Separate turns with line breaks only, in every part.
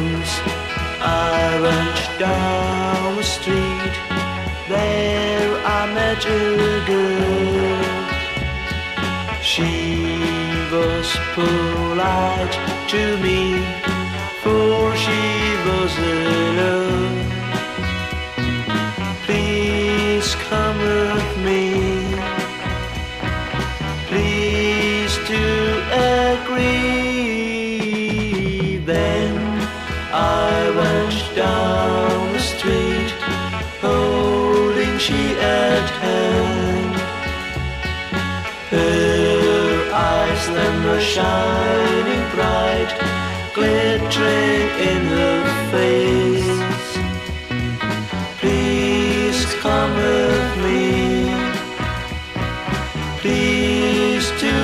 I went down the street. There I met a girl. She was polite to me, for she was alone. Please come with me. Please to agree. At hand. Her eyes then were shining bright, glittering in her face. Please come with me. Please to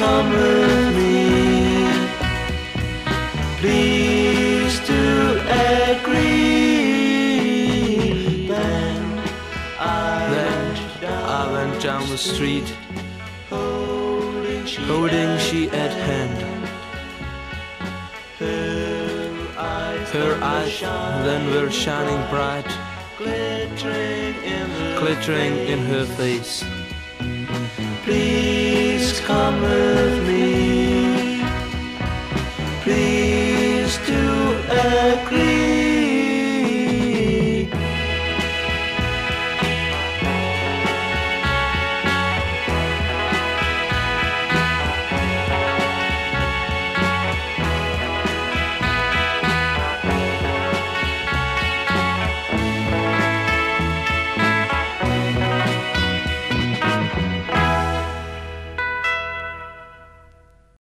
come with me. Please to agree. Then I
Then
went down,
I went down the street,
holding she,
holding she at hand.
her eyes,
Her eyes then were shining bright,
glittering in her
glittering in her face.
Please come with